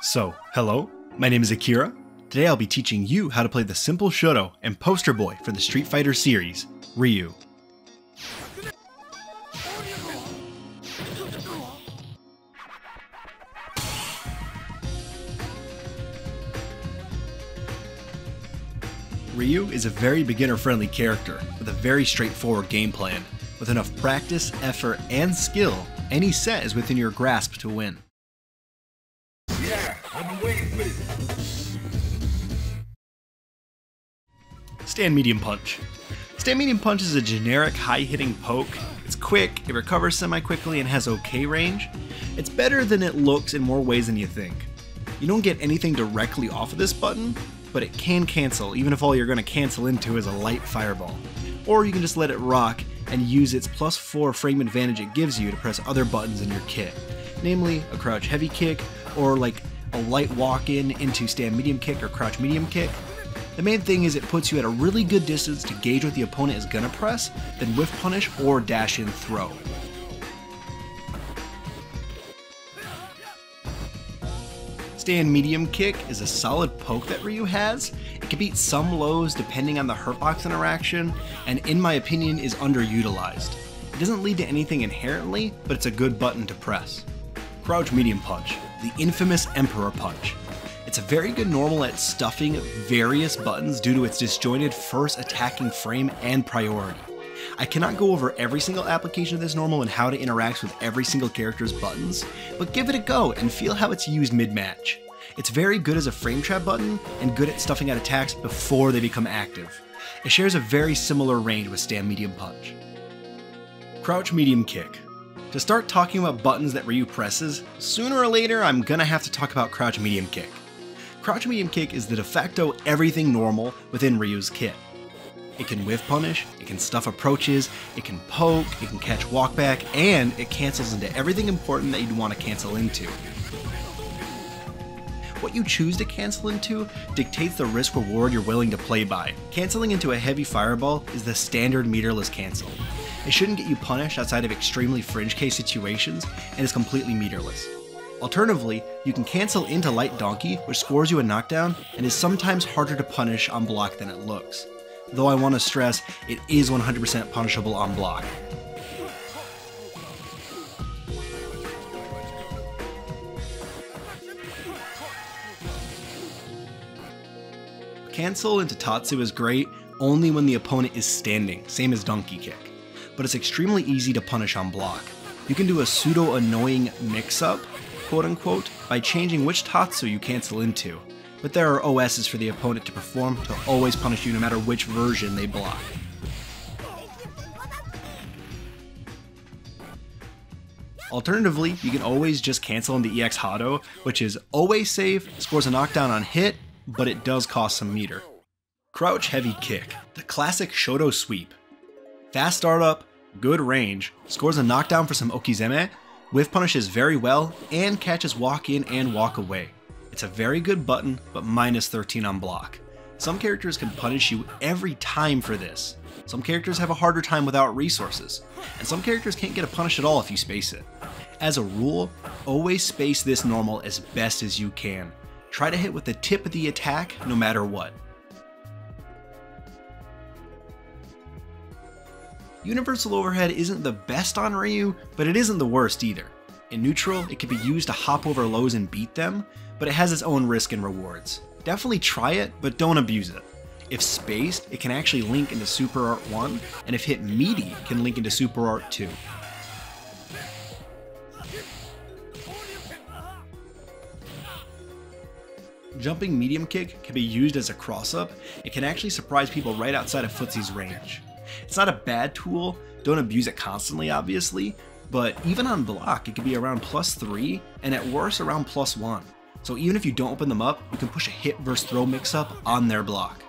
So, hello, my name is Akira. Today I'll be teaching you how to play the simple Shoto and poster boy for the Street Fighter series, Ryu. Ryu is a very beginner friendly character with a very straightforward game plan. With enough practice, effort, and skill, any set is within your grasp to win. Stand Medium Punch. Stand Medium Punch is a generic high hitting poke. It's quick, it recovers semi quickly, and has okay range. It's better than it looks in more ways than you think. You don't get anything directly off of this button, but it can cancel, even if all you're going to cancel into is a light fireball. Or you can just let it rock and use its plus 4 frame advantage it gives you to press other buttons in your kit, namely a crouch heavy kick, or like a light walk in into stand medium kick or crouch medium kick. The main thing is it puts you at a really good distance to gauge what the opponent is gonna press, then whiff punish or dash in throw. Stand medium kick is a solid poke that Ryu has. It can beat some lows depending on the hurtbox interaction, and in my opinion is underutilized. It doesn't lead to anything inherently, but it's a good button to press. Crouch medium punch, the infamous Emperor punch. It's a very good normal at stuffing various buttons due to its disjointed first attacking frame and priority. I cannot go over every single application of this normal and how it interacts with every single character's buttons, but give it a go and feel how it's used mid-match. It's very good as a frame trap button and good at stuffing out attacks before they become active. It shares a very similar range with stand medium punch. Crouch medium kick. To start talking about buttons that Ryu presses, sooner or later I'm gonna have to talk about crouch medium kick. Crouch medium kick is the de facto everything normal within Ryu's kit. It can whiff punish, it can stuff approaches, it can poke, it can catch walkback, and it cancels into everything important that you'd want to cancel into. What you choose to cancel into dictates the risk reward you're willing to play by. Canceling into a heavy fireball is the standard meterless cancel. It shouldn't get you punished outside of extremely fringe case situations and is completely meterless. Alternatively, you can cancel into Light Donkey, which scores you a knockdown and is sometimes harder to punish on block than it looks though I want to stress it is 100% punishable on block. Cancel into Tatsu is great only when the opponent is standing, same as Donkey Kick, but it's extremely easy to punish on block. You can do a pseudo annoying mix up, quote unquote, by changing which Tatsu you cancel into, but there are OSs for the opponent to perform to always punish you no matter which version they block. Alternatively, you can always just cancel into EX Hado, which is always safe, scores a knockdown on hit, but it does cost some meter. Crouch Heavy Kick, the classic Shoto sweep. Fast startup, good range, scores a knockdown for some Okizeme, whiff punishes very well, and catches walk in and walk away. It's a very good button, but minus 13 on block. Some characters can punish you every time for this. Some characters have a harder time without resources, and some characters can't get a punish at all if you space it. As a rule, always space this normal as best as you can. Try to hit with the tip of the attack no matter what. Universal Overhead isn't the best on Ryu, but it isn't the worst either. In neutral, it can be used to hop over lows and beat them, but it has its own risk and rewards. Definitely try it, but don't abuse it. If spaced, it can actually link into Super Art 1, and if hit meaty, can link into Super Art 2. Jumping medium kick can be used as a cross-up, it can actually surprise people right outside of Footsie's range. It's not a bad tool, don't abuse it constantly obviously, but even on block it can be around plus 3, and at worst around plus 1. So even if you don't open them up, you can push a hit versus throw mix-up on their block.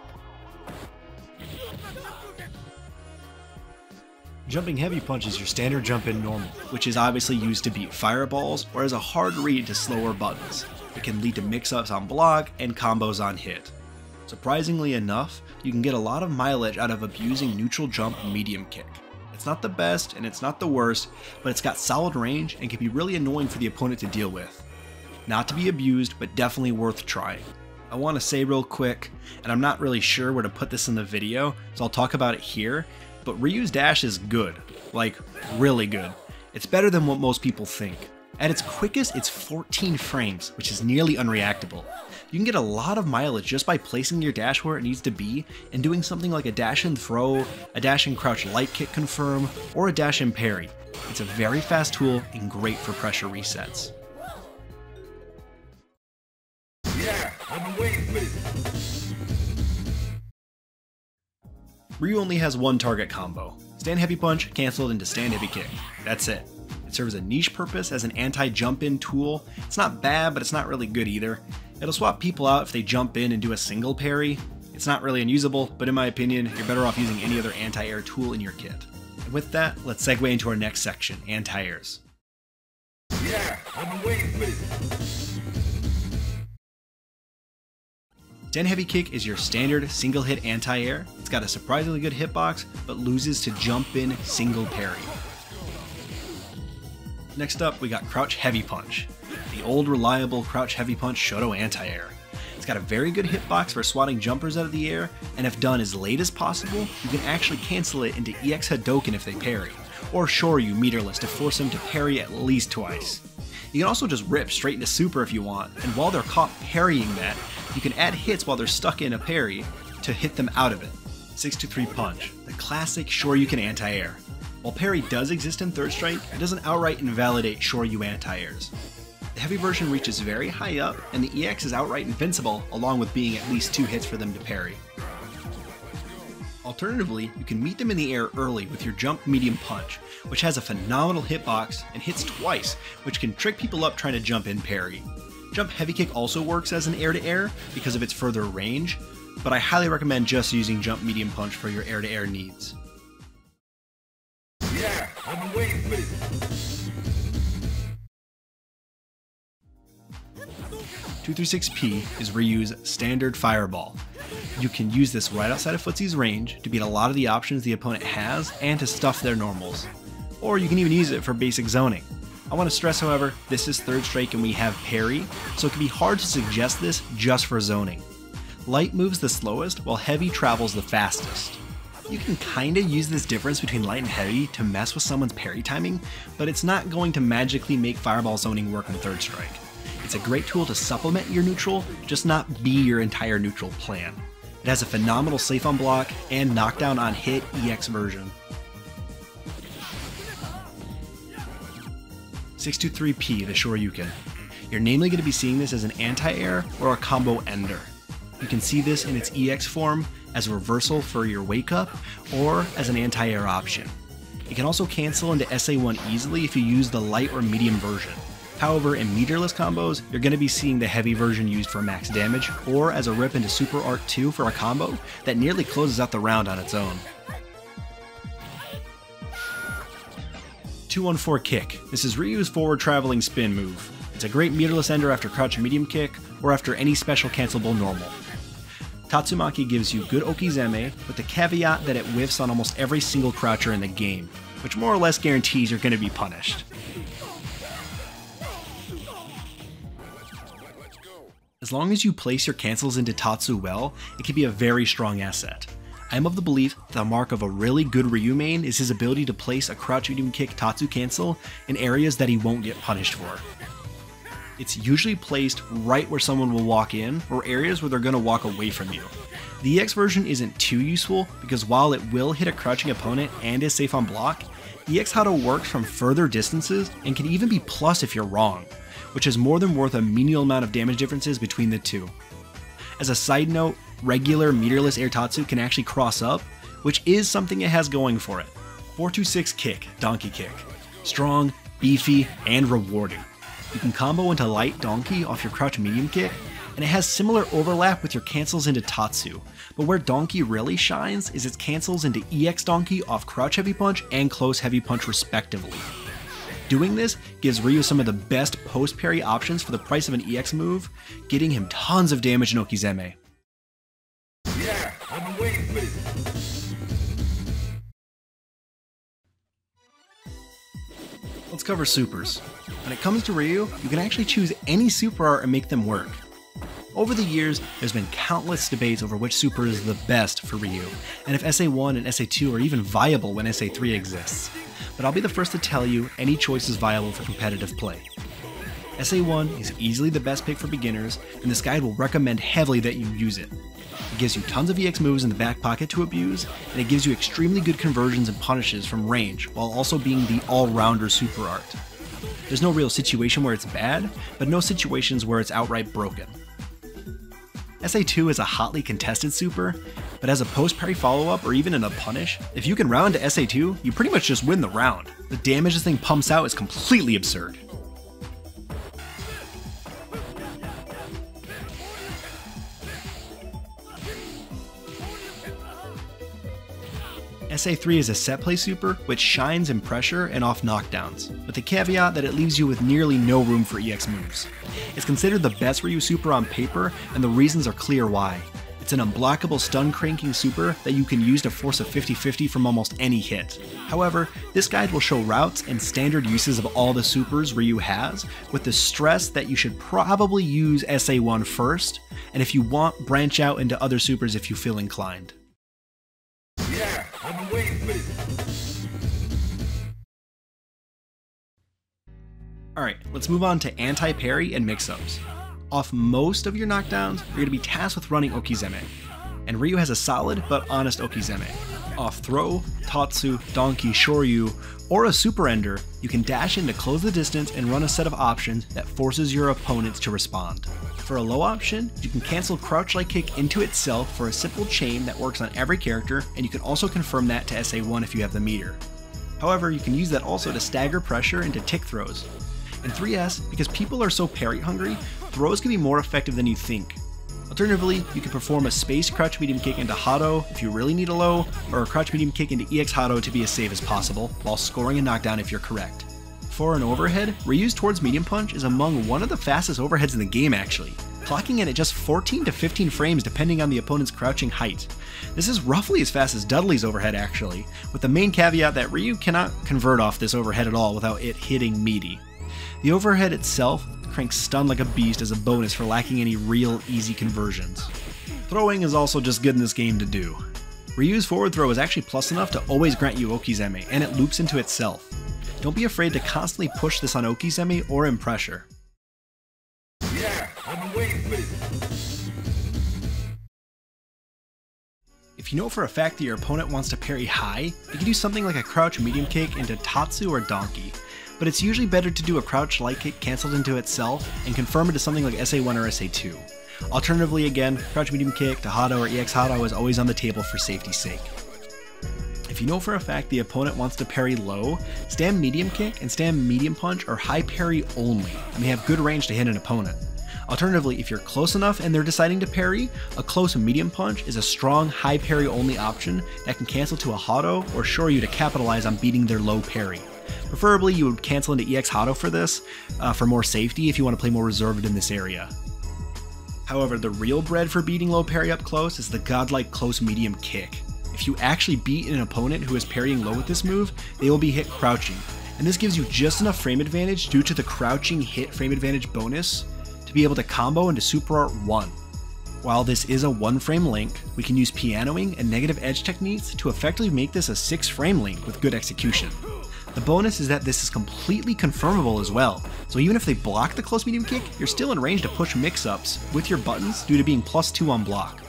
Jumping heavy punch is your standard jump in normal, which is obviously used to beat fireballs or as a hard read to slower buttons. It can lead to mix-ups on block and combos on hit. Surprisingly enough, you can get a lot of mileage out of abusing neutral jump medium kick. It's not the best and it's not the worst, but it's got solid range and can be really annoying for the opponent to deal with. Not to be abused, but definitely worth trying. I want to say real quick, and I'm not really sure where to put this in the video, so I'll talk about it here, but Ryu's dash is good. Like, really good. It's better than what most people think. At its quickest, it's 14 frames, which is nearly unreactable. You can get a lot of mileage just by placing your dash where it needs to be and doing something like a dash and throw, a dash and crouch light kick confirm, or a dash and parry. It's a very fast tool and great for pressure resets. Yeah, I've been waiting for this. Ryu only has one target combo. Stand heavy punch canceled into stand heavy kick. That's it. It serves a niche purpose as an anti-jump in tool. It's not bad, but it's not really good either. It'll swap people out if they jump in and do a single parry. It's not really unusable, but in my opinion, you're better off using any other anti-air tool in your kit. And with that, let's segue into our next section, anti-airs. Yeah, been waiting for this. Stand Heavy Kick is your standard single hit anti air. It's got a surprisingly good hitbox, but loses to jump in single parry. Next up, we got Crouch Heavy Punch, the old reliable Crouch Heavy Punch Shoto anti air. It's got a very good hitbox for swatting jumpers out of the air, and if done as late as possible, you can actually cancel it into EX Hadoken if they parry, or Shoryu meterless to force them to parry at least twice. You can also just rip straight into super if you want, and while they're caught parrying that, you can add hits while they're stuck in a parry to hit them out of it. 6-3 Punch, the classic Shoryuken anti-air. While parry does exist in Third Strike, it doesn't outright invalidate Shoryu anti-airs. The heavy version reaches very high up, and the EX is outright invincible, along with being at least two hits for them to parry. Alternatively, you can meet them in the air early with your Jump Medium Punch, which has a phenomenal hitbox and hits twice, which can trick people up trying to jump in parry. Jump Heavy Kick also works as an air to air because of its further range, but I highly recommend just using Jump Medium Punch for your air to air needs. Yeah, been waiting for this. 236P is Ryu's standard fireball. You can use this right outside of Footsie's range to beat a lot of the options the opponent has and to stuff their normals. Or you can even use it for basic zoning. I want to stress, however, this is third strike and we have parry, so it can be hard to suggest this just for zoning. Light moves the slowest, while heavy travels the fastest. You can kinda use this difference between light and heavy to mess with someone's parry timing, but it's not going to magically make fireball zoning work on third strike. It's a great tool to supplement your neutral, just not be your entire neutral plan. It has a phenomenal safe on block and knockdown on hit EX version. 623P, the Shoryuken. You're namely going to be seeing this as an anti-air or a combo ender. You can see this in its EX form as a reversal for your wake up or as an anti-air option. It can also cancel into SA1 easily if you use the light or medium version. However, in meterless combos, you're going to be seeing the heavy version used for max damage or as a rip into Super Art 2 for a combo that nearly closes out the round on its own. 214 Kick. This is Ryu's forward traveling spin move. It's a great meterless ender after crouch medium kick or after any special cancelable normal. Tatsumaki gives you good Okizeme with the caveat that it whiffs on almost every single croucher in the game, which more or less guarantees you're going to be punished. As long as you place your cancels into Tatsu well, it can be a very strong asset. I am of the belief that the mark of a really good Ryu main is his ability to place a crouch medium kick Tatsu cancel in areas that he won't get punished for. It's usually placed right where someone will walk in or areas where they're going to walk away from you. The EX version isn't too useful because while it will hit a crouching opponent and is safe on block, EX Hado works from further distances and can even be plus if you're wrong, which is more than worth a menial amount of damage differences between the two. As a side note, regular meterless air Tatsu can actually cross up, which is something it has going for it. 426 Kick, Donkey Kick. Strong, beefy, and rewarding. You can combo into light donkey off your crouch medium kick, and it has similar overlap with your cancels into Tatsu, but where donkey really shines is its cancels into EX donkey off crouch heavy punch and close heavy punch respectively. Doing this gives Ryu some of the best post parry options for the price of an EX move, getting him tons of damage in Okizeme. Yeah, I've been waiting for this. Let's cover supers. When it comes to Ryu, you can actually choose any super art and make them work. Over the years, there's been countless debates over which super is the best for Ryu, and if SA1 and SA2 are even viable when SA3 exists. But I'll be the first to tell you any choice is viable for competitive play. SA1 is easily the best pick for beginners, and this guide will recommend heavily that you use it. It gives you tons of EX moves in the back pocket to abuse, and it gives you extremely good conversions and punishes from range, while also being the all-rounder super art. There's no real situation where it's bad, but no situations where it's outright broken. SA2 is a hotly contested super, but as a post parry follow up or even in a punish, if you can round to SA2, you pretty much just win the round. The damage this thing pumps out is completely absurd. SA3 is a set play super which shines in pressure and off knockdowns, with the caveat that it leaves you with nearly no room for EX moves. It's considered the best Ryu super on paper, and the reasons are clear why. It's an unblockable stun cranking super that you can use to force a 50-50 from almost any hit. However, this guide will show routes and standard uses of all the supers Ryu has, with the stress that you should probably use SA1 first, and if you want, branch out into other supers if you feel inclined. Alright, let's move on to anti-parry and mix-ups. Off most of your knockdowns, you're going to be tasked with running Okizeme, and Ryu has a solid but honest Okizeme. Off throw, Tatsu, Donkey, Shoryu, or a super ender, you can dash in to close the distance and run a set of options that forces your opponents to respond. For a low option, you can cancel crouch light kick into itself for a simple chain that works on every character, and you can also confirm that to SA1 if you have the meter. However, you can use that also to stagger pressure into tick throws. In 3S, because people are so parry hungry, throws can be more effective than you think. Alternatively, you can perform a space crouch medium kick into Hado if you really need a low, or a crouch medium kick into EX Hado to be as safe as possible, while scoring a knockdown if you're correct. For an overhead, Ryu's towards medium punch is among one of the fastest overheads in the game actually, clocking in at just 14 to 15 frames depending on the opponent's crouching height. This is roughly as fast as Dudley's overhead actually, with the main caveat that Ryu cannot convert off this overhead at all without it hitting meaty. The overhead itself cranks stun like a beast as a bonus for lacking any real easy conversions. Throwing is also just good in this game to do. Ryu's forward throw is actually plus enough to always grant you Okizeme, and it loops into itself. Don't be afraid to constantly push this on Okizeme or in pressure. Yeah, I'm waiting for it. If you know for a fact that your opponent wants to parry high, you can do something like a crouch medium kick into Tatsu or Donkey, but it's usually better to do a crouch light kick cancelled into itself and confirm it to something like SA1 or SA2. Alternatively, again, crouch medium kick to Hado or EX Hado is always on the table for safety's sake. If you know for a fact the opponent wants to parry low, stand medium kick and stand medium punch are high parry only, and they have good range to hit an opponent. Alternatively, if you're close enough and they're deciding to parry, a close medium punch is a strong high parry only option that can cancel to a Hado or Shoryu to capitalize on beating their low parry. Preferably, you would cancel into EX Hado for this, uh, for more safety if you want to play more reserved in this area. However, the real bread for beating low parry up close is the godlike close medium kick. If you actually beat an opponent who is parrying low with this move, they will be hit crouching, and this gives you just enough frame advantage due to the crouching hit frame advantage bonus to be able to combo into Super Art 1. While this is a one frame link, we can use pianoing and negative edge techniques to effectively make this a 6 frame link with good execution. The bonus is that this is completely confirmable as well, so even if they block the close medium kick, you're still in range to push mix ups with your buttons due to being plus 2 on block.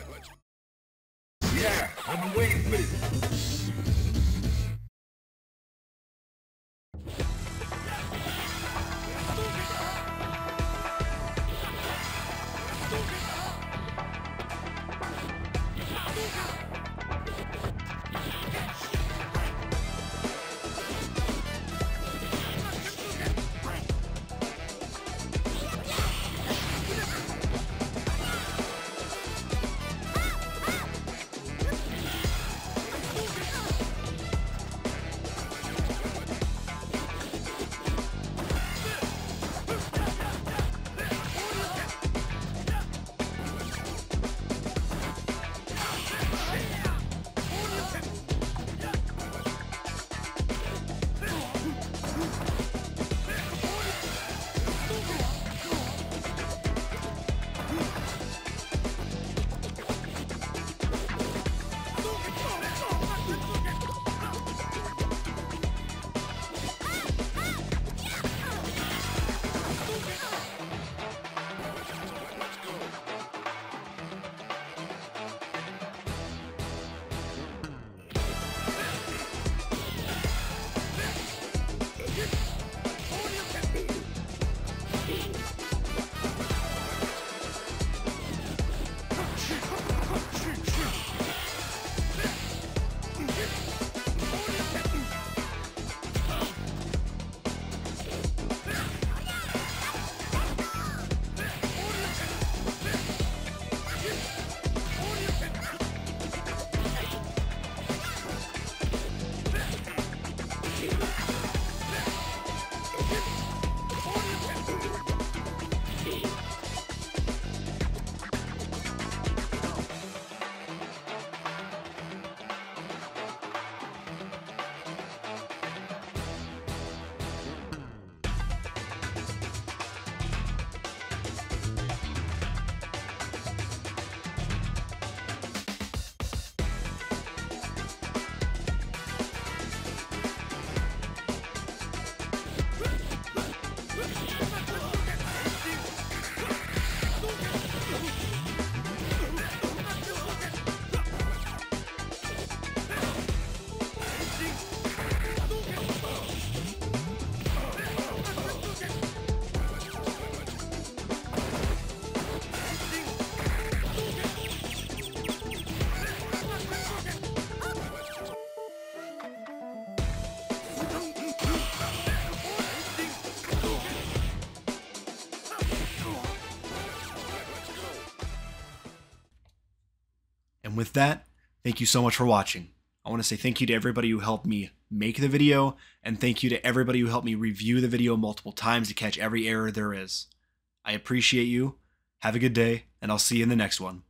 With that, thank you so much for watching. I want to say thank you to everybody who helped me make the video, and thank you to everybody who helped me review the video multiple times to catch every error there is. I appreciate you. Have a good day, and I'll see you in the next one.